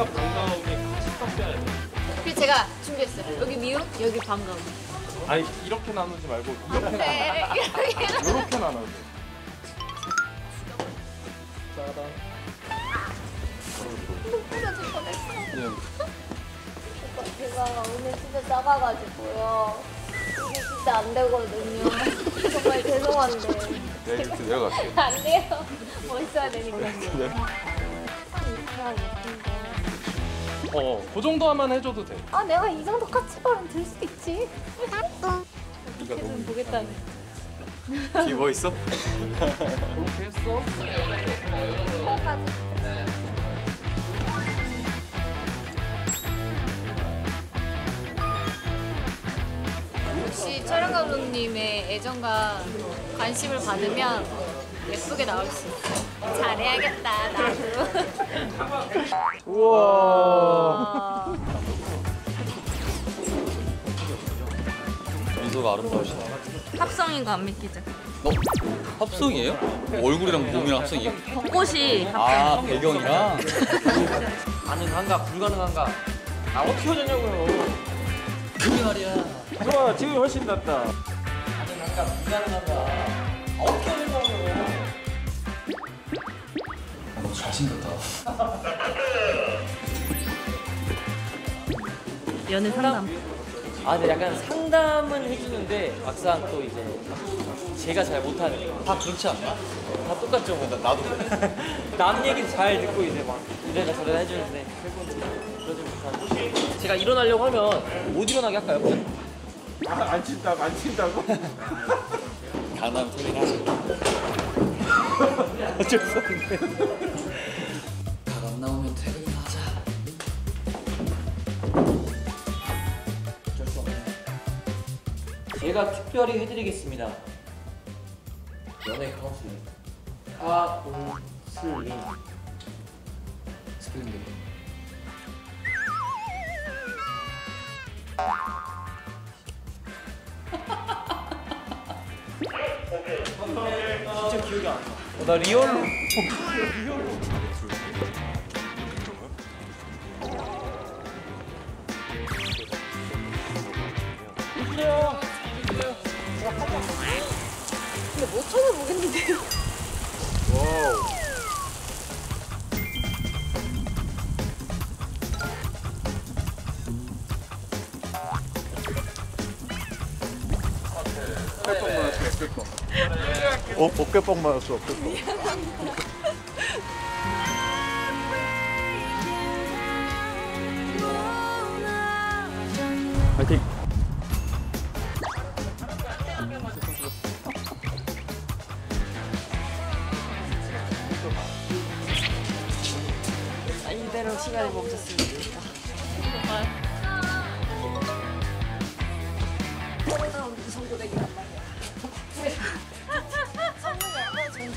미우가 반가움이 같이 섞여야 돼. 그래서 제가 준비했어요. 여기 미우, 여기 반가움. 아니 이렇게 나누지 말고 이렇게 나 네, 이렇게. 이렇게 나눠. 짜란. 부러질 뻔했어. 예. 오빠, 제가 오늘 진짜 작아가지고요. 이게 진짜 안 되거든요. 정말 죄송한데. 내가 이렇게 내려갈게. 안 돼요. 멋있어야 되니까. 네. 아, 예쁜데. 어, 그 정도만 해줘도 돼. 아, 내가 이 정도 까치발은 들수 있지. 네가 좀 너무 보겠다네. 뒤뭐 있어? 그렇게 했어? 코까지. 역시 촬영 감독님의 애정과 관심을 받으면 예쁘게 나올 수 있어. 잘해야겠다, 나도. 우와. 아, 미소가 아름다우시다. 합성인 거 안 믿기죠? 어? 합성이에요? 얼굴이랑 몸이랑 합성이에요? 벚꽃이 아 배경이랑? 가능한가 불가능한가 아 어떻게 하냐고요 그게 말이야. 좋아, 지금 훨씬 낫다. 가능한가 불가능한가 아 어떻게 잘생겼다. 연애 상담. 아 근데 약간 상담은 해주는데 막상 또 이제 제가 잘 못하는 다 그렇지 않나? 다 똑같죠 뭐 나 도 남 얘기 잘 듣고 이제 막 이래라 저래라 해주는데 결국은 그러지 못하고 제가 일어나려고 하면 못 일어나게 할까요? 아, 안 친다고, 안 친다고? 강남 퇴근하자. 어쩔 수 없네 제가 특별히 해드리겠습니다. 연애 카운슬링. 카운슬링. 스펠링 진짜 기억이 안 나. 어, 나 리얼로. 못 쳐다보겠는데요? 어, 어깨빵 맞았어, 어깨빵. 파이팅! 아, 이대로 시간이 멈췄으면 좋겠다. 코로나 말이야. 얼마나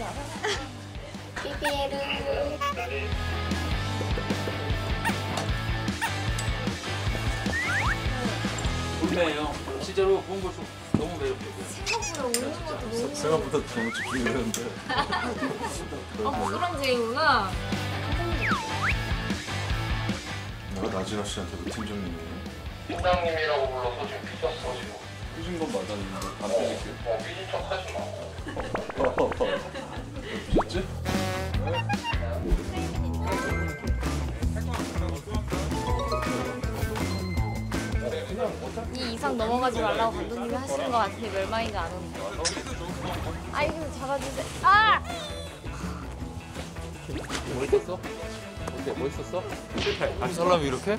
알아? 좋네요. 실제로 본걸좀 너무 매력적이에요. 생각보다 웃는 것도 너무. 생각보다 너무 집중이 되는데. 아, 부끄럼쟁이구나. 내가 나진아 씨한테도 팀장님이에요. 팀장님이라고 불러서 지금 삐졌어 지금 삐진 건 맞았는데, 안 삐질게요. 어 삐진 척 하지 마왜 삐졌지? 이 이상 넘어가지 말라고 감독님이 하시는 것 같은데 멸망이가 안 오네. 아이고 잡아주세요. 아! 멋있었어? 어때? 멋있었어? 실패. 이 사람이 이렇게?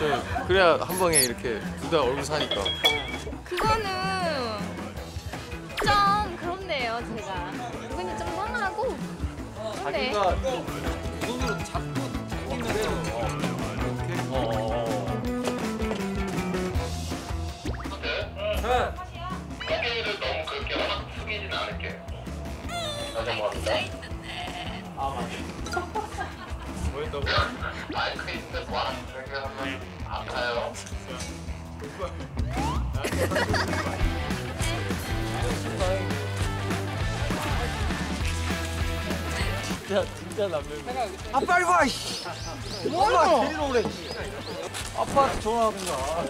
네, 그래야 한 방에 이렇게 둘 다 얼굴 사니까. 그거는 좀 그렇네요 제가. 이거는 좀 상하고. 그런데 자기가 두 손으로 잡고 잡히면서 이렇게? 어, 어, 어. 어깨를 너무 그렇게 확 숙이진 않을게 다시 한번 합니다 뭐했다고? 마이크 있는데 뭐안 저기 하면 아파요 진짜 진짜 남면. 아 빨리 와. 씨. 엄마 데리러 오래. 아빠한테 전화하든가.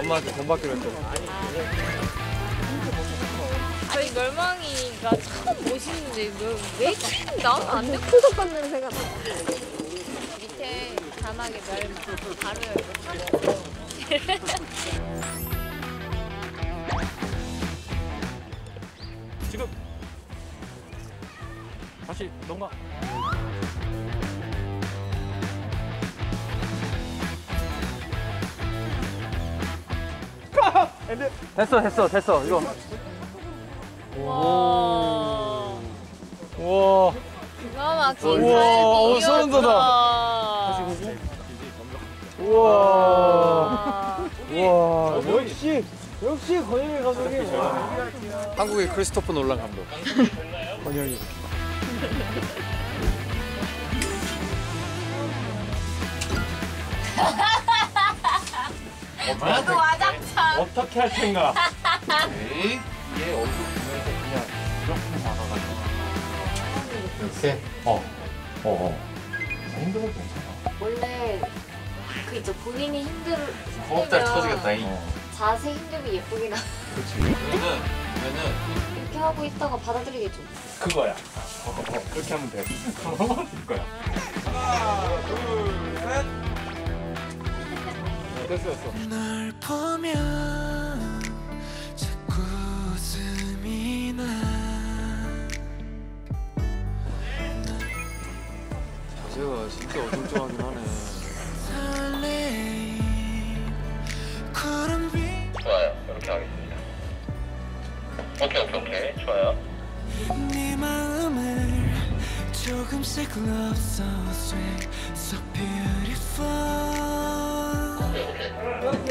엄마한테 돈 받기로 했거든. 멸망이가 참 멋있는데 왜, 왜 이렇게 나는 안 되고 푸석한 냄새가 나. 밑에 자막에 멸망 바로 열고 지금 다시 넘가. 됐어 됐어 됐어 이거. 와 우와. 기가 막힌 우와, 어, 소름 돋아. 우와. 와. 우와. 역시 역시 권영일 감독님. 한국의 크리스토퍼 놀란 감독. 권영이. 어떻게 할 생각? 에이? 얘 얼굴 이렇게? 어. 어, 어. 힘들어도 괜찮아. 원래 그 있죠 본인이 힘들 호흡잘 터지겠다, 이. 힘들면 자세 힘들면 예쁘긴 하. 그치. 그러면은, 그러면은, 이렇게 하고 있다가 받아들이겠죠. 그거야. 어, 어, 그렇게 하면 돼. 이거야. 됐어 됐어. 자세가 진짜 어정쩡하긴 하네. 좋아요. 이렇게 하겠습니다. 오케이, 오케이, 오케이. 좋아요. 네 마음을 조금씩 love so sweet so beautiful 난